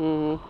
嗯。